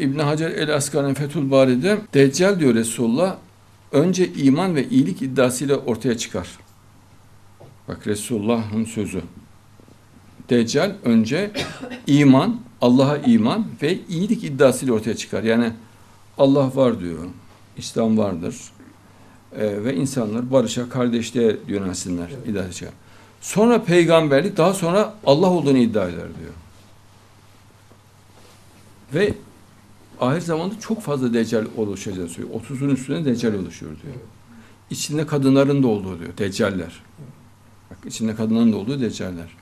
İbn Hacer el Asqalani Fethül Bari'de Deccal diyor Resulullah önce iman ve iyilik iddiasıyla ortaya çıkar. Bak Resulullah'ın sözü. Deccal önce iman, Allah'a iman ve iyilik iddiasıyla ortaya çıkar. Yani Allah var diyor, İslam vardır Ee, ve insanlar barışa, kardeşliğe yönelsinler iddia çıkar. Sonra peygamberlik, daha sonra Allah olduğunu iddia eder diyor. Ve ahir zamanda çok fazla deccal oluşacağını söylüyor. 30'un üstüne deccal oluşuyor diyor. İçinde kadınların da olduğu diyor, deccaller. Bak içinde kadınların da olduğu deccaller.